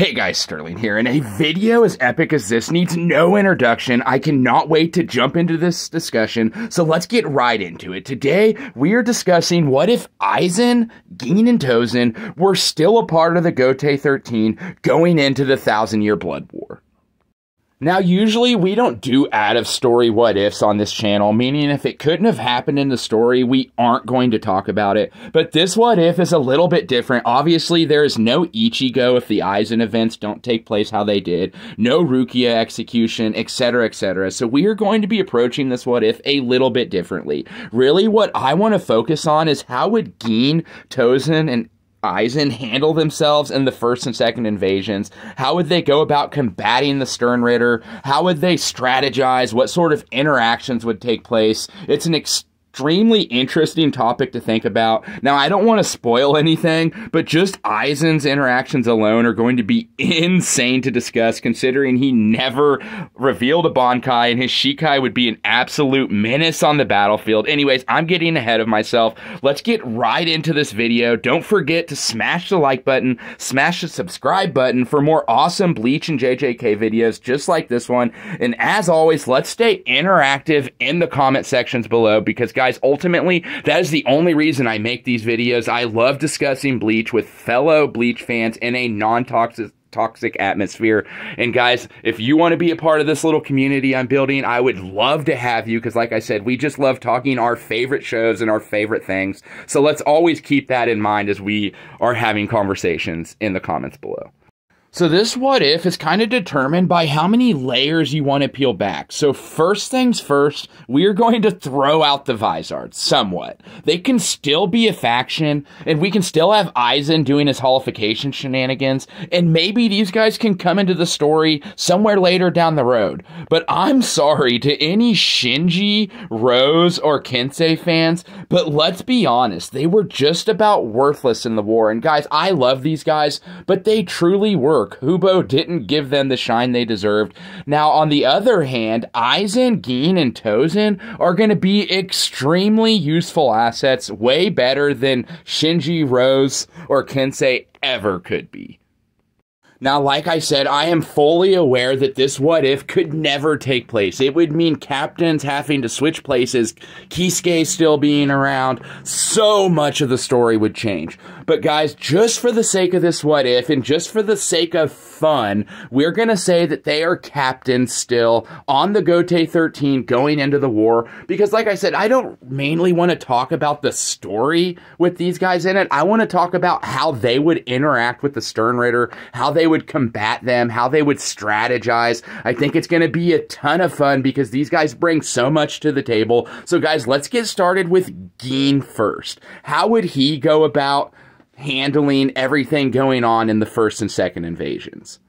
Hey guys, Sterling here, and a video as epic as this needs no introduction. I cannot wait to jump into this discussion, so let's get right into it. Today, we are discussing what if Aizen, Gin, and Tosen were still a part of the Gotei 13 going into the Thousand Year Blood War. Now, usually we don't do out of story what ifs on this channel, meaning if it couldn't have happened in the story, we aren't going to talk about it. But this what if is a little bit different. Obviously, there is no Ichigo if the Aizen events don't take place how they did, no Rukia execution, etc., etc. So we are going to be approaching this what if a little bit differently. Really, what I want to focus on is how would Gin, Tosen, and Aizen handle themselves in the first and second invasions? How would they go about combating the Sternritter? How would they strategize? What sort of interactions would take place? It's an ex- extremely interesting topic to think about. Now, I don't want to spoil anything, but just Aizen's interactions alone are going to be insane to discuss, considering he never revealed a Bankai and his Shikai would be an absolute menace on the battlefield. Anyways, I'm getting ahead of myself. Let's get right into this video. Don't forget to smash the like button, smash the subscribe button for more awesome Bleach and JJK videos just like this one. And as always, let's stay interactive in the comment sections below because guys, ultimately, that is the only reason I make these videos. I love discussing Bleach with fellow Bleach fans in a non-toxic toxic atmosphere. And guys, if you want to be a part of this little community I'm building, I would love to have you because like I said, we just love talking our favorite shows and our favorite things. So let's always keep that in mind as we are having conversations in the comments below. So this what if is kind of determined by how many layers you want to peel back. So first things first, we are going to throw out the Vizards somewhat. They can still be a faction, and we can still have Aizen doing his holification shenanigans, and maybe these guys can come into the story somewhere later down the road. But I'm sorry to any Shinji, Rose, or Kensei fans, but let's be honest, they were just about worthless in the war. And guys, I love these guys, but they truly were work. Kubo didn't give them the shine they deserved. Now, on the other hand, Aizen, Gin, and Tosen are going to be extremely useful assets, way better than Shinji, Rose, or Kensei ever could be. Now, like I said, I am fully aware that this what if could never take place. It would mean captains having to switch places, Kisuke still being around. So much of the story would change. But guys, just for the sake of this what if, and just for the sake of fun, we're gonna say that they are captains still on the Gotei 13 going into the war. Because like I said, I don't mainly want to talk about the story with these guys in it. I want to talk about how they would interact with the Sternritter, how they would combat them, how they would strategize. I think it's gonna be a ton of fun because these guys bring so much to the table. So guys, let's get started with Gin first. How would he go about handling everything going on in the first and second invasions.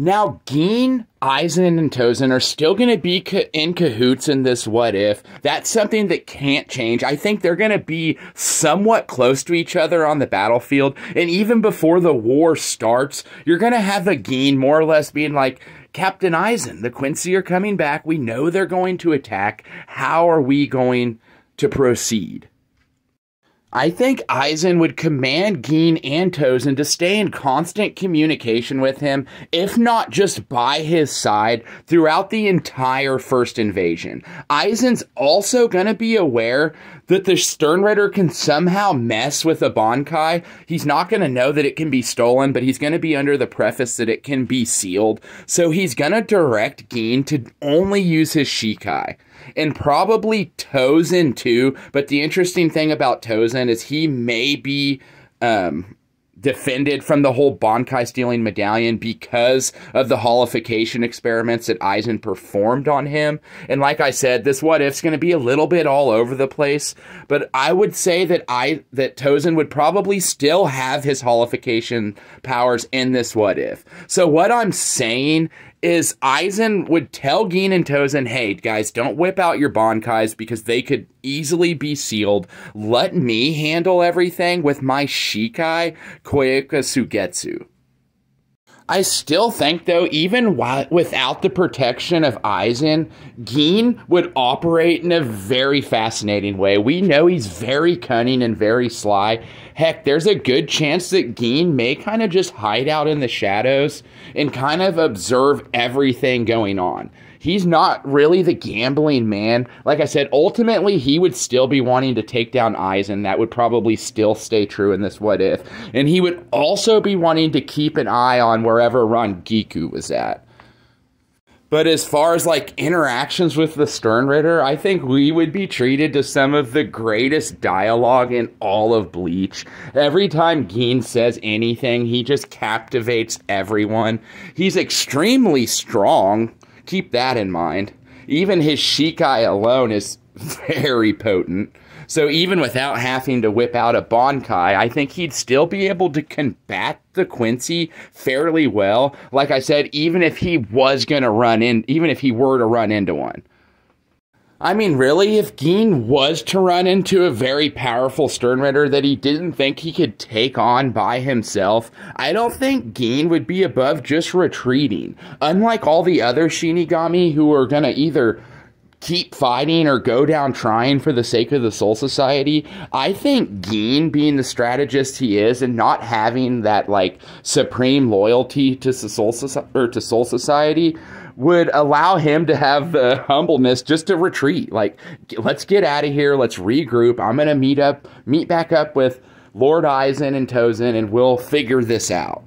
Now, Gin, Aizen, and Tosen are still going to be in cahoots in this what if. That's something that can't change. I think they're going to be somewhat close to each other on the battlefield. And even before the war starts, you're going to have a Gin more or less being like, Captain Aizen, the Quincy are coming back. We know they're going to attack. How are we going to proceed? I think Aizen would command Gin and Tosen to stay in constant communication with him, if not just by his side, throughout the entire first invasion. Aizen's also gonna be aware that the Sternritter can somehow mess with a Bankai. He's not gonna know that it can be stolen, but he's gonna be under the preface that it can be sealed. So he's gonna direct Gin to only use his Shikai and probably Tosen too. But the interesting thing about Tosen is he may be um, defended from the whole Bankai stealing medallion because of the holification experiments that Aizen performed on him. And like I said, this what if's going to be a little bit all over the place, but I would say that I that Tosen would probably still have his holification powers in this what if. So what I'm saying is Aizen would tell Gin and Tosen, hey, guys, don't whip out your Bankais because they could easily be sealed. Let me handle everything with my Shikai Kyoka Suigetsu. I still think, though, even while, without the protection of Aizen, Gin would operate in a very fascinating way. We know he's very cunning and very sly. Heck, there's a good chance that Gin may kind of just hide out in the shadows and kind of observe everything going on he's not really the gambling man. Like I said, ultimately he would still be wanting to take down Aizen. That would probably still stay true in this what if. And he would also be wanting to keep an eye on wherever Rangiku was at. But as far as like interactions with the Sternritter, I think we would be treated to some of the greatest dialogue in all of Bleach. Every time Gin says anything, he just captivates everyone. He's extremely strong, keep that in mind. Even his Shikai alone is very potent. So even without having to whip out a Bankai, I think he'd still be able to combat the Quincy fairly well. Like I said, even if he was going to run in, even if he were to run into one. I mean, really, if Gin was to run into a very powerful Sternritter that he didn't think he could take on by himself, I don't think Gin would be above just retreating. Unlike all the other Shinigami who are gonna either keep fighting or go down trying for the sake of the Soul Society. I think Gin, being the strategist he is, and not having that like supreme loyalty to Soul Society or to Soul Society, would allow him to have the humbleness just to retreat. Like, let's get out of here. Let's regroup. I'm gonna meet up, meet back up with Lord Aizen and Tosen, and we'll figure this out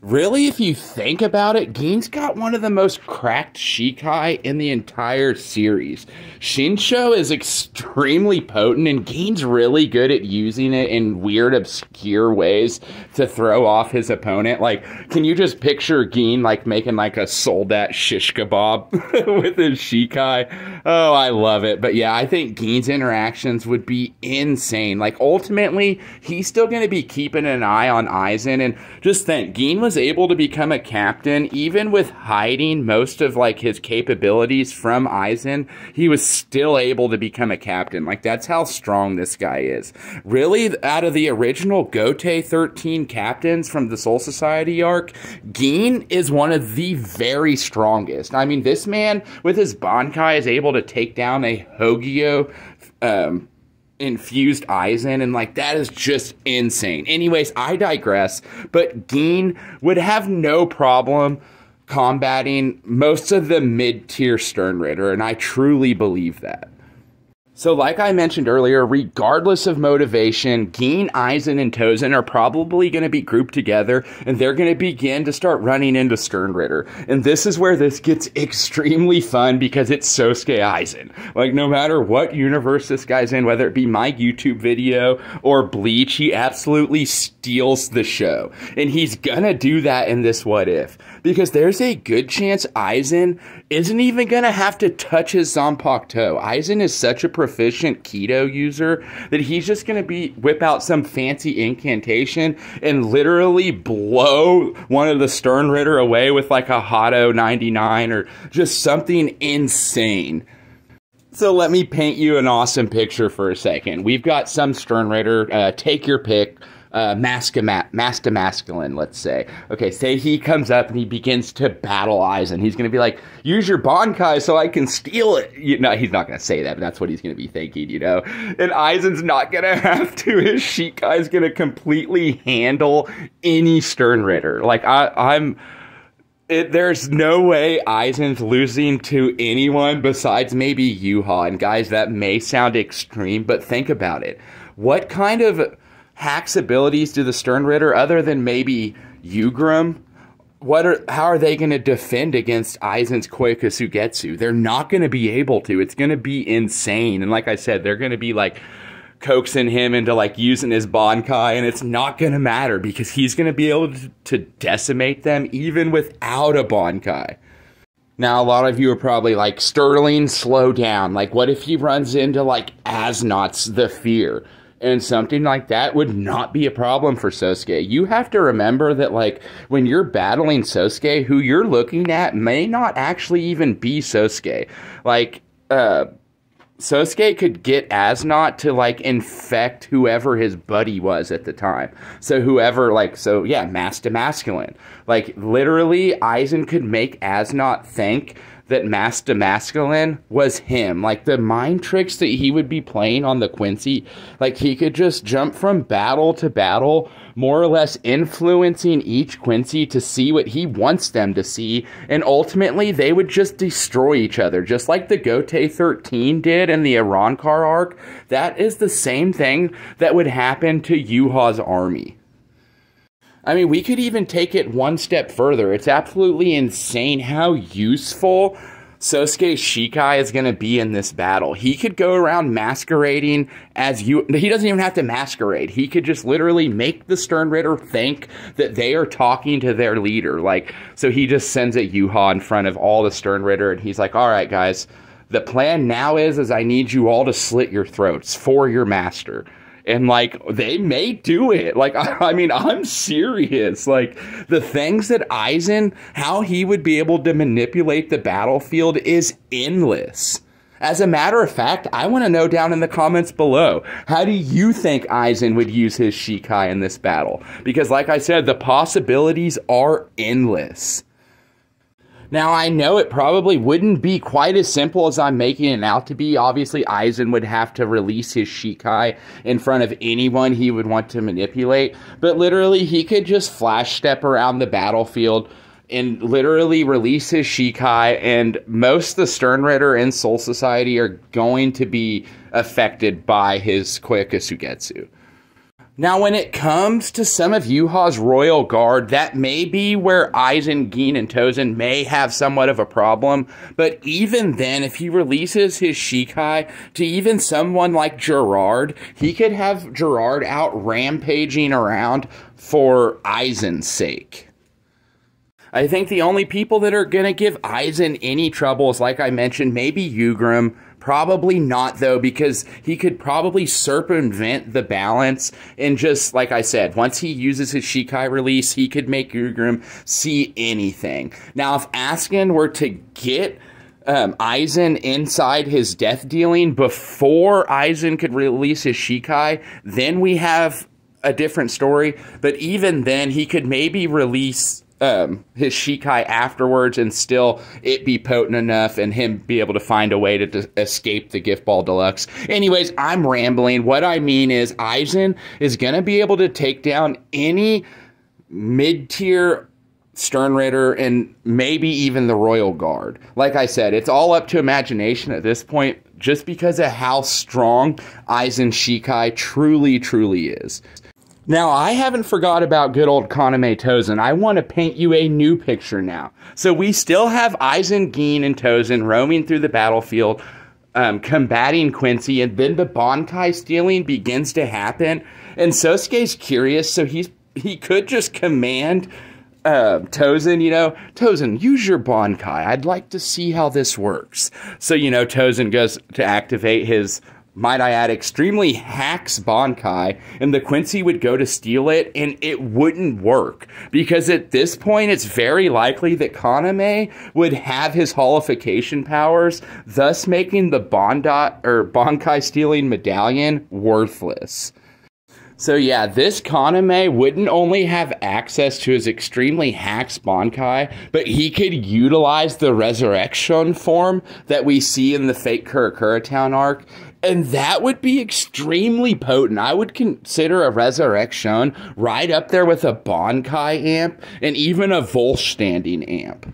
really, if you think about it, Gin's got one of the most cracked Shikai in the entire series. Shinso is extremely potent, and Gin's really good at using it in weird, obscure ways to throw off his opponent. Like, can you just picture Gin like making like a soldat shish kebab with his Shikai? Oh, I love it. But yeah, I think Gin's interactions would be insane. Like, ultimately, he's still going to be keeping an eye on Aizen, and just think, Gin was was able to become a captain, even with hiding most of like his capabilities from Aizen, he was still able to become a captain. Like that's how strong this guy is. Really, out of the original Gotei 13 captains from the Soul Society arc, Gin is one of the very strongest. I mean, this man with his Bankai is able to take down a Hogyo um, infused Aizen, and like that is just insane. Anyways, I digress. But Gin would have no problem combating most of the mid tier Sternritter, and I truly believe that. So, like I mentioned earlier, regardless of motivation, Gin, Aizen, and Tosen are probably going to be grouped together and they're going to begin to start running into Sternritter. And this is where this gets extremely fun because it's Sosuke Aizen. Like, no matter what universe this guy's in, whether it be my YouTube video or Bleach, he absolutely steals the show. And he's going to do that in this What If because there's a good chance Aizen isn't even going to have to touch his Zanpakuto. Aizen is such a proficient Kido user that he's just going to be whip out some fancy incantation and literally blow one of the Sternritter away with like a Hado 99 or just something insane. So let me paint you an awesome picture for a second. We've got some Sternritter, uh, take your pick uh, mascuma- Mask De Masculine, let's say. Okay, say he comes up and he begins to battle Aizen. He's going to be like, use your Bankai so I can steal it. You know, he's not going to say that, but that's what he's going to be thinking, you know? And Aizen's not going to have to. His Shikai is going to completely handle any Sternritter. Like, I, I'm... It, there's no way Aizen's losing to anyone besides maybe Yuha. And guys, that may sound extreme, but think about it. What kind of Hack's abilities to the Sternritter other than maybe Jugram? What are how are they going to defend against Aizen's Kyoka Suigetsu? They're not going to be able to. It's going to be insane. And like I said, they're going to be like coaxing him into like using his Bankai, and it's not going to matter because he's going to be able to, to decimate them even without a Bankai. Now, a lot of you are probably like, Sterling, slow down. Like, what if he runs into like As Nodt's the Fear? And something like that would not be a problem for Sosuke. You have to remember that, like, when you're battling Sosuke, who you're looking at may not actually even be Sosuke. Like, uh, Sosuke could get As Nodt to like infect whoever his buddy was at the time. So whoever like so yeah, Mask De Masculine. Like literally Aizen could make As Nodt think that Mask De Masculine was him. Like the mind tricks that he would be playing on the Quincy, like he could just jump from battle to battle more or less influencing each Quincy to see what he wants them to see, and ultimately they would just destroy each other, just like the Gotei 13 did in the Arrancar arc. That is the same thing that would happen to Yuha's army. I mean, we could even take it one step further. It's absolutely insane how useful Sosuke Shikai is going to be in this battle. He could go around masquerading as you. He doesn't even have to masquerade. He could just literally make the Stern Ritter think that they are talking to their leader. Like, so he just sends a Yuha in front of all the Stern Ritter, and he's like, "All right, guys." The plan now is, is I need you all to slit your throats for your master and like they may do it. Like I, I, mean, I'm serious. Like the things that Aizen, how he would be able to manipulate the battlefield is endless. As a matter of fact, I want to know down in the comments below, how do you think Aizen would use his Shikai in this battle? Because like I said, the possibilities are endless. Now, I know it probably wouldn't be quite as simple as I'm making it out to be. Obviously, Aizen would have to release his Shikai in front of anyone he would want to manipulate, but literally, he could just flash step around the battlefield and literally release his Shikai, and most the Sternritter and Soul Society are going to be affected by his Kyoka Suigetsu. Now, when it comes to some of Yuha's royal guard, that may be where Aizen, Gin, and Tosen may have somewhat of a problem. But even then, if he releases his Shikai to even someone like Gerard, he could have Gerard out rampaging around for Aizen's sake. I think the only people that are going to give Aizen any trouble is, like I mentioned, maybe Jugram, Probably not, though, because he could probably circumvent the balance and just, like I said, once he uses his Shikai release, he could make Jugram see anything. Now, if Askin were to get um, Aizen inside his death dealing before Aizen could release his Shikai, then we have a different story. But even then, he could maybe release um, his Shikai afterwards and still it be potent enough and him be able to find a way to escape the gift ball deluxe. Anyways, I'm rambling. What I mean is Aizen is going to be able to take down any mid tier Sternritter and maybe even the Royal Guard. Like I said, it's all up to imagination at this point just because of how strong Aizen Shikai truly, truly is. Now, I haven't forgot about good old Kaname Tosen. I want to paint you a new picture now. So we still have Aizen, Gin, and Tosen roaming through the battlefield, um, combating Quincy, and then the Bankai stealing begins to happen. And Sosuke's curious, so he's he could just command uh, Tosen, you know, Tosen, use your Bankai. I'd like to see how this works. So, you know, Tosen goes to activate his might I add, extremely hacks Bankai, and the Quincy would go to steal it, and it wouldn't work. Because at this point, it's very likely that Kaname would have his holification powers, thus making the Bondot or Bankai stealing medallion worthless. So yeah, this Kaname wouldn't only have access to his extremely hacks Bankai, but he could utilize the resurrection form that we see in the fake Karakura Town arc and that would be extremely potent. I would consider a Resurrection right up there with a Bankai amp and even a Vollständig amp.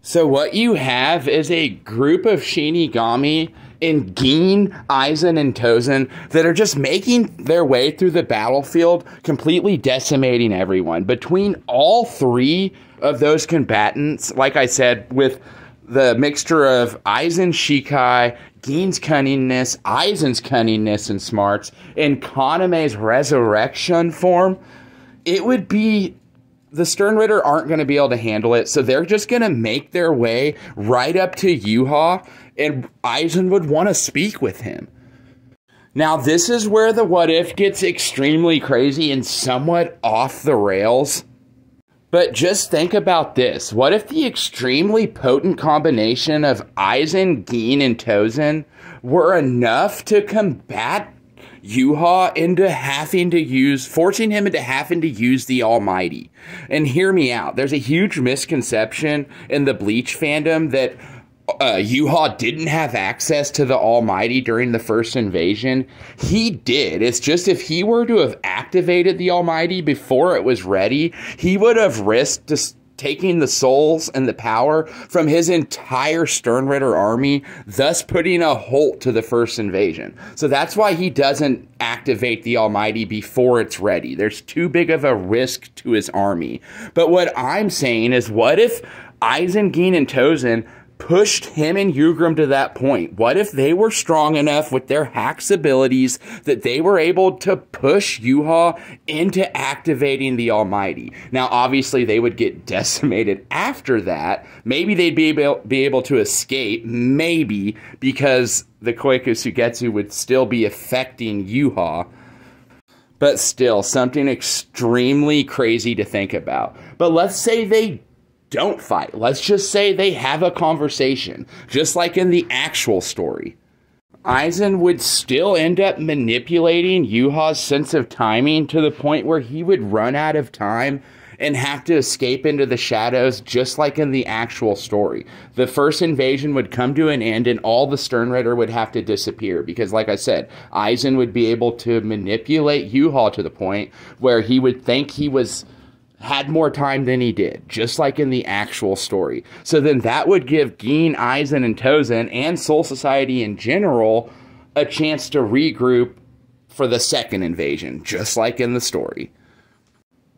So what you have is a group of Shinigami in Gin, Aizen, and Tosen that are just making their way through the battlefield, completely decimating everyone. Between all three of those combatants, like I said, with the mixture of Aizen Shikai, Gin's cunningness, Aizen's cunningness and smarts, and Kaname's resurrection form, it would be the Sternritter aren't going to be able to handle it, so they're just going to make their way right up to Yuha, and Aizen would want to speak with him. Now, this is where the what if gets extremely crazy and somewhat off the rails. But just think about this. What if the extremely potent combination of Aizen, Gin, and Tosen were enough to combat Yuha into having to use, forcing him into having to use the Almighty? And hear me out. There's a huge misconception in the Bleach fandom that uh, Yuha didn't have access to the Almighty during the first invasion. He did. It's just if he were to have activated the Almighty before it was ready, he would have risked just taking the souls and the power from his entire Sternritter army, thus putting a halt to the first invasion. So that's why he doesn't activate the Almighty before it's ready. There's too big of a risk to his army. But what I'm saying is, what if Aizen, Gin, and Tosen pushed him and Jugram to that point? What if they were strong enough with their hacks abilities that they were able to push Yuha into activating the Almighty? Now, obviously, they would get decimated after that. Maybe they'd be able, be able to escape, maybe, because the Kyoka Suigetsu would still be affecting Yuha but still something extremely crazy to think about. But let's say they don't fight. Let's just say they have a conversation, just like in the actual story. Aizen would still end up manipulating Yuha's sense of timing to the point where he would run out of time and have to escape into the shadows, just like in the actual story. The first invasion would come to an end, and all the Sternritter would have to disappear because, like I said, Aizen would be able to manipulate Yuha to the point where he would think he was had more time than he did, just like in the actual story. So then that would give Gin, Aizen, and Tosen and Soul Society in general a chance to regroup for the second invasion, just like in the story.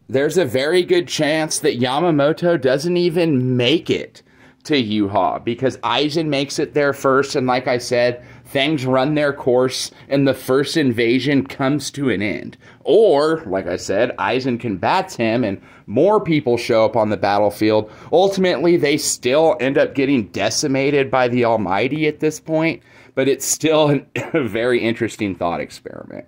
There's a very good chance that Yamamoto doesn't even make it to Yuha because Aizen makes it there first, and like I said, things run their course and the first invasion comes to an end. Or, like I said, Aizen combats him and more people show up on the battlefield. Ultimately, they still end up getting decimated by the Almighty at this point, but it's still a very interesting thought experiment.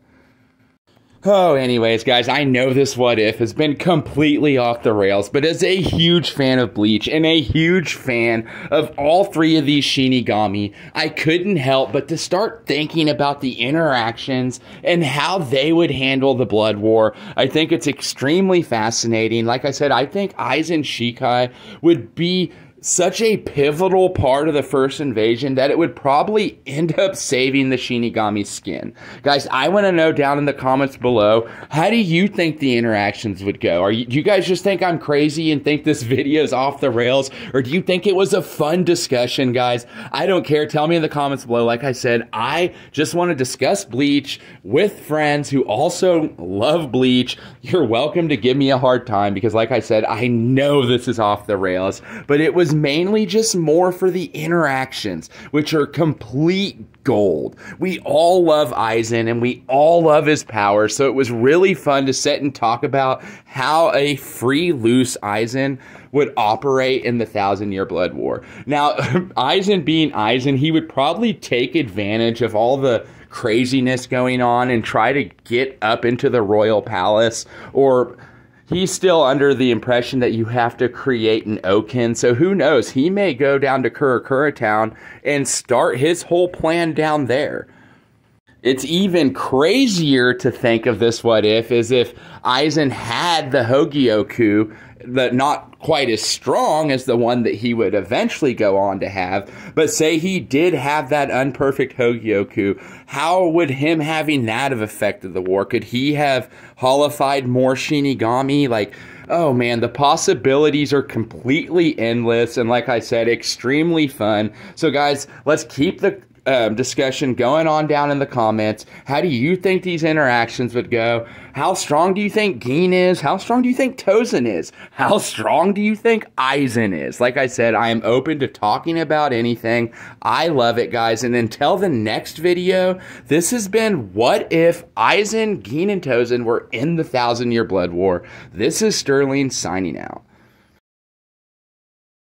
Oh, anyways, guys, I know this what if has been completely off the rails, but as a huge fan of Bleach and a huge fan of all three of these Shinigami, I couldn't help but to start thinking about the interactions and how they would handle the Blood War. I think it's extremely fascinating. Like I said, I think Aizen Shikai would be such a pivotal part of the first invasion that it would probably end up saving the Shinigami skin. Guys, I want to know down in the comments below, how do you think the interactions would go? Are you, do you guys just think I'm crazy and think this video is off the rails? Or do you think it was a fun discussion, guys? I don't care. Tell me in the comments below. Like I said, I just want to discuss Bleach with friends who also love Bleach. You're welcome to give me a hard time because like I said, I know this is off the rails, but it was mainly just more for the interactions, which are complete gold. We all love Aizen and we all love his power, so it was really fun to sit and talk about how a free, loose Aizen would operate in the Thousand Year Blood War. Now, Aizen being Aizen, he would probably take advantage of all the craziness going on and try to get up into the royal palace or he's still under the impression that you have to create an Oken. So who knows? He may go down to Karakura Town and start his whole plan down there. It's even crazier to think of this what if is if Aizen had the Hogyoku that not quite as strong as the one that he would eventually go on to have. But say he did have that unperfect Hogyoku, how would him having that have affected the war? Could he have holified more Shinigami? Like, oh man, the possibilities are completely endless. And like I said, extremely fun. So, guys, let's keep the um, discussion going on down in the comments. How do you think these interactions would go? How strong do you think Gin is? How strong do you think Tosen is? How strong do you think Aizen is? Like I said, I am open to talking about anything. I love it, guys. And until the next video, this has been What If Aizen, Gin, and Tosen were in the Thousand Year Blood War. This is Sterling signing out.